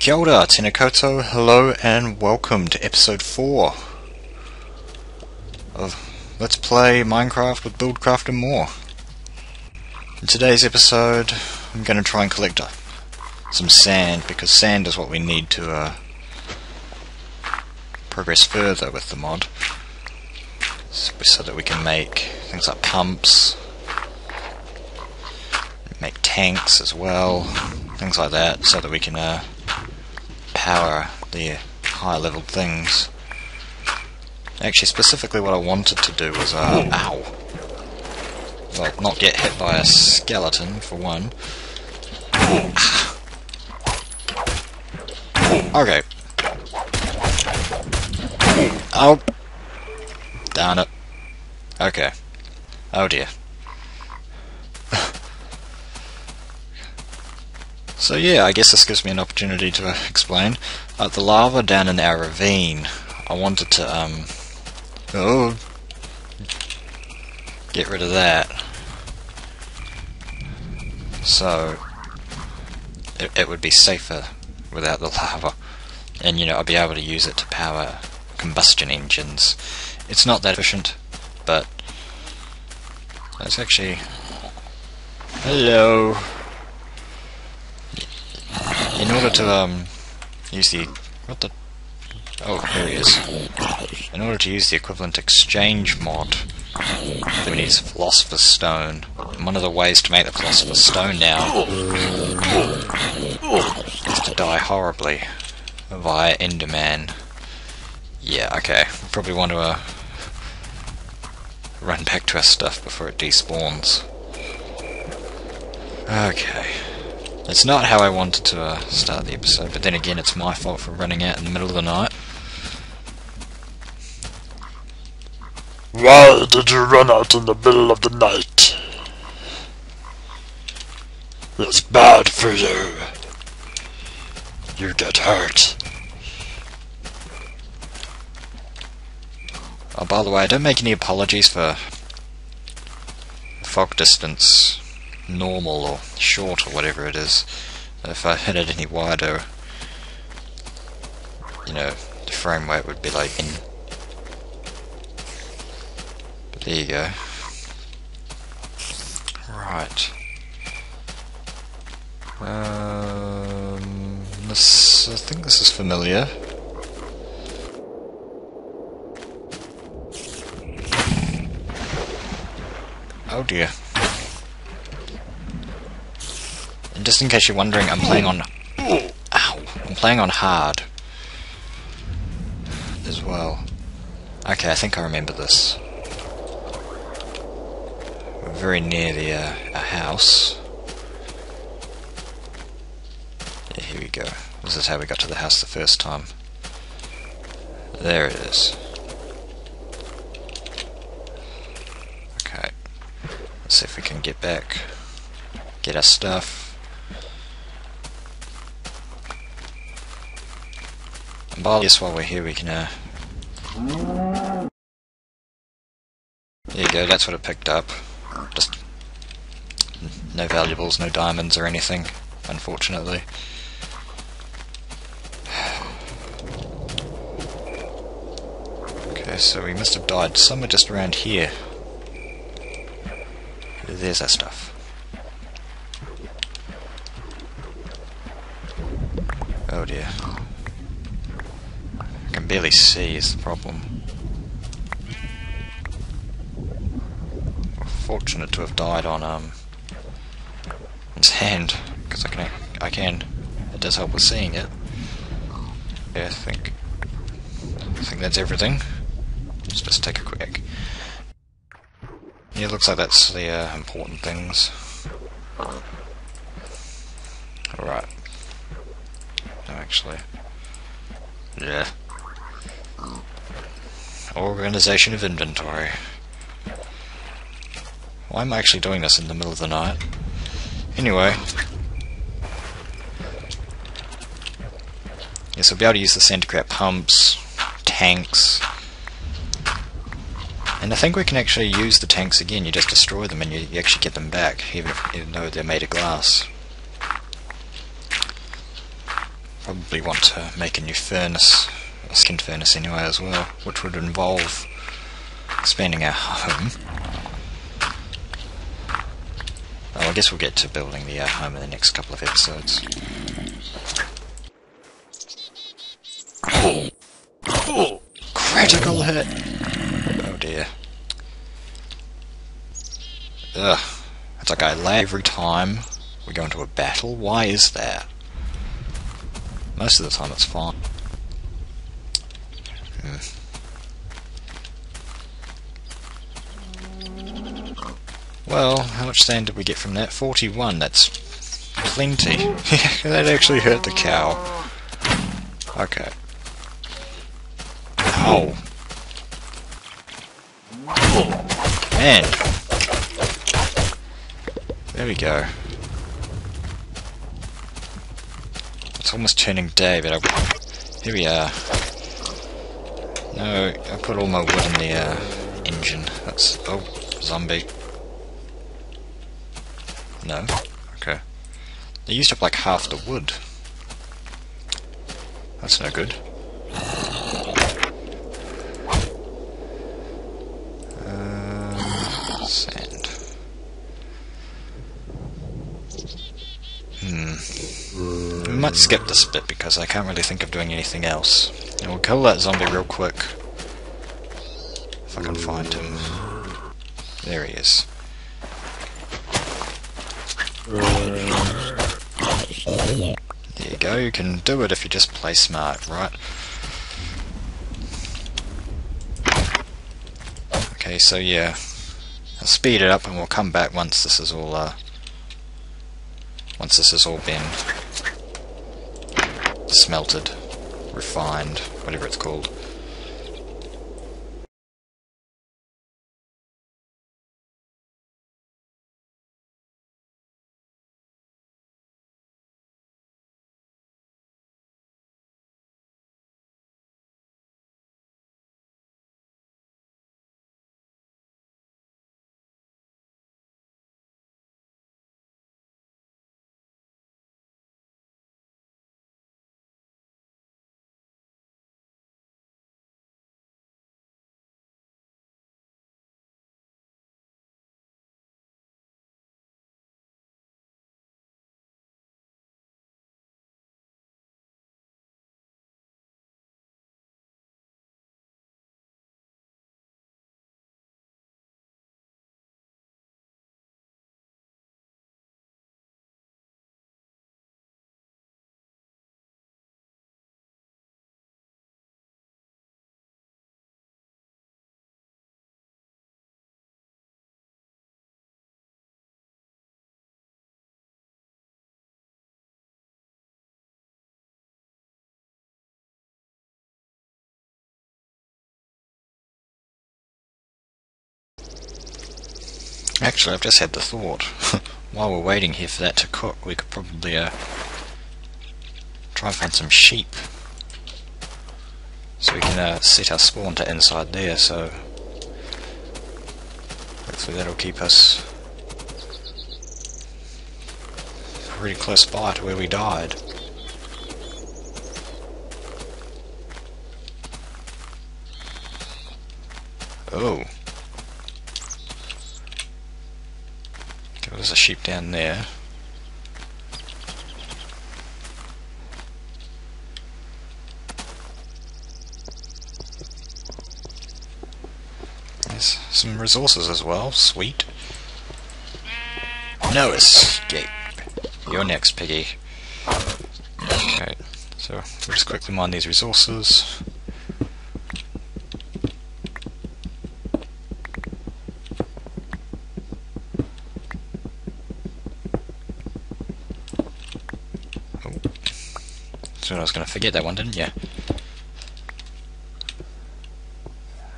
Kia ora, tēnā koutou, hello and welcome to episode 4 of Let's Play Minecraft with Buildcraft and more. In today's episode, I'm going to try and collect some sand, because sand is what we need to uh, progress further with the mod. So that we can make things like pumps, make tanks as well, things like that, so that we can uh, power the higher level things. Actually, specifically what I wanted to do was, uh, ow. Well, not get hit by a skeleton, for one. okay. Oh. Darn it. Okay. Oh dear. So yeah, I guess this gives me an opportunity to explain. Uh, the lava down in our ravine, I wanted to, um, oh, get rid of that. So, it, it would be safer without the lava. And, you know, I'll be able to use it to power combustion engines. It's not that efficient, but it's actually... Hello! In order to um, use the what the oh here he is. In order to use the equivalent exchange mod, we need philosopher's stone. And one of the ways to make the philosopher's stone now is to die horribly via Enderman. Yeah, okay. Probably want to uh, run back to our stuff before it despawns. Okay. It's not how I wanted to uh, start the episode, but then again, it's my fault for running out in the middle of the night. Why did you run out in the middle of the night? It's bad for you. You get hurt. Oh, by the way, I don't make any apologies for fog distance normal or short or whatever it is. If I had it any wider, you know, the frame rate would be like in. But there you go. Right. Um, this, I think this is familiar. Oh dear. And just in case you're wondering, I'm playing on... Ow! I'm playing on hard. As well. Okay, I think I remember this. We're very near the uh, a house. Yeah, here we go. This is how we got to the house the first time. There it is. Okay. Let's see if we can get back. Get our stuff. By while we're here, we can, uh... There you go, that's what it picked up. Just... No valuables, no diamonds or anything, unfortunately. Okay, so we must have died somewhere just around here. There's our stuff. Oh dear. Barely see is the problem. Fortunate to have died on um his hand, because I can I can. It does help with seeing it. Yeah, I think I think that's everything. Just Let's take a quick. Yeah, it looks like that's the uh, important things. Alright. No, actually. Yeah. Organization of inventory. Why am I actually doing this in the middle of the night? Anyway. Yes, we'll be able to use the centigrade pumps, tanks, and I think we can actually use the tanks again, you just destroy them and you, you actually get them back, even, if, even though they're made of glass. probably want to make a new furnace, a skin furnace anyway as well, which would involve expanding our home. Well, I guess we'll get to building the uh, home in the next couple of episodes. oh Critical hit! Oh dear. Ugh. It's like I lag every time we go into a battle. Why is that? Most of the time it's fine. Well, how much sand did we get from that? 41, that's plenty. that actually hurt the cow. Okay. Oh. Man. There we go. It's almost turning day, but I, here we are. No, I put all my wood in the uh, engine. That's oh, zombie. No, okay. They used up like half the wood. That's no good. Um, sand. Hmm. We might skip this bit because I can't really think of doing anything else. And we'll kill that zombie real quick. If I can find him. There he is. There you go, you can do it if you just play smart, right? Okay, so yeah. I'll speed it up and we'll come back once this is all, uh, once this has all been smelted, refined, whatever it's called. Actually, I've just had the thought. While we're waiting here for that to cook, we could probably uh, try and find some sheep. So we can uh, set our spawn to inside there, so hopefully that'll keep us really close by to where we died. Oh. Okay, there's a sheep down there. There's some resources as well, sweet. No escape. You're next, Piggy. Okay, so we'll just quickly mine these resources. I was going to forget that one, didn't you?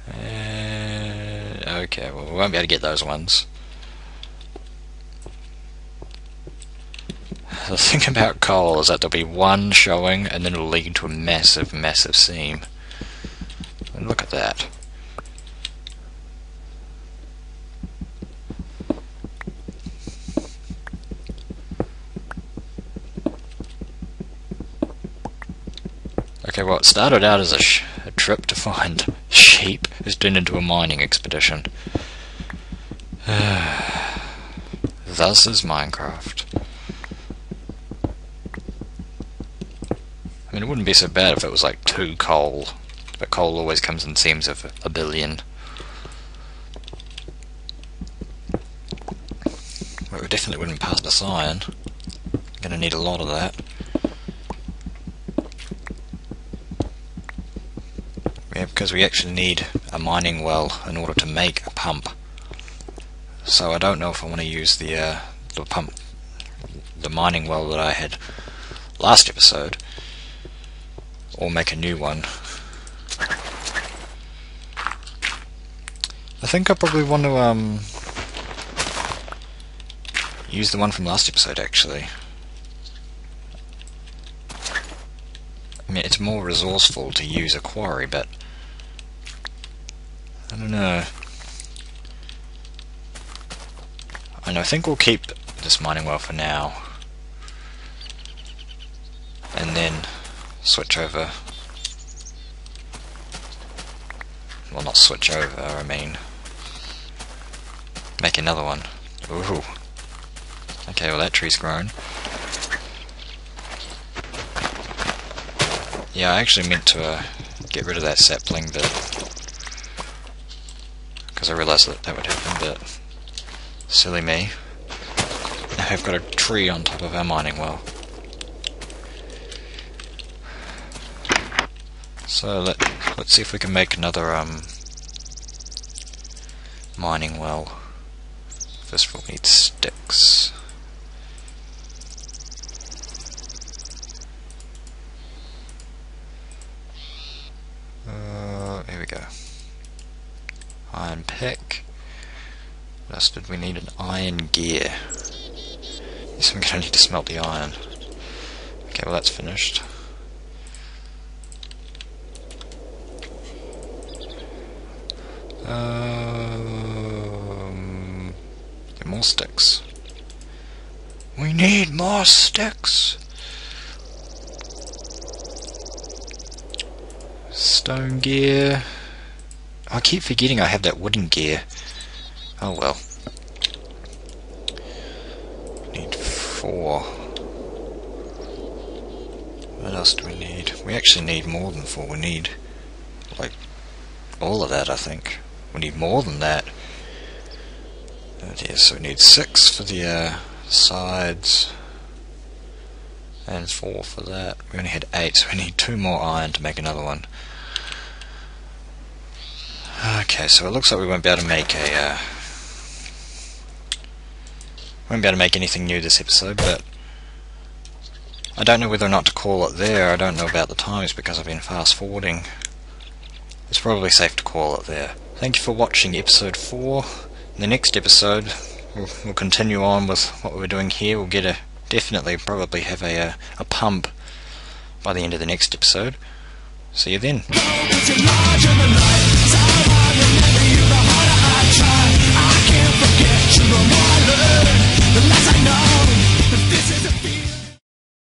Uh, okay, well we won't be able to get those ones. The thing about coal is that there'll be one showing and then it'll lead to a massive, massive seam. And look at that. Okay, well, it started out as a, a trip to find sheep. It's turned into a mining expedition. Thus is Minecraft. I mean, it wouldn't be so bad if it was like two coal, but coal always comes in seams of a billion. But we definitely wouldn't pass the iron. Gonna need a lot of that. Yeah, because we actually need a mining well in order to make a pump. So I don't know if I want to use the uh, the pump, the mining well that I had last episode, or make a new one. I think I probably want to um use the one from last episode actually. I mean, it's more resourceful to use a quarry, but don't know. And I think we'll keep this mining well for now. And then switch over. Well, not switch over, I mean. Make another one. Ooh. Okay, well that tree's grown. Yeah, I actually meant to uh, get rid of that sapling bit. Because I realised that that would happen, but... Silly me. Now I've got a tree on top of our mining well. So let let's see if we can make another um mining well. First of all we need sticks. Uh, here we go. Iron pick. What else we need? An iron gear. Guess I'm gonna need to smelt the iron. Okay, well that's finished. Um, more sticks. We need more sticks. Stone gear. I keep forgetting I have that wooden gear. Oh well. Need four. What else do we need? We actually need more than four. We need, like, all of that, I think. We need more than that. Oh so we need six for the uh, sides. And four for that. We only had eight, so we need two more iron to make another one. Okay, so it looks like we won't be able to make a, uh, won't be able to make anything new this episode, but I don't know whether or not to call it there. I don't know about the times because I've been fast forwarding. It's probably safe to call it there. Thank you for watching episode 4. In the next episode, we'll, we'll continue on with what we're doing here. We'll get a, definitely probably have a, a, a pump by the end of the next episode. See you then. The less I know, this is a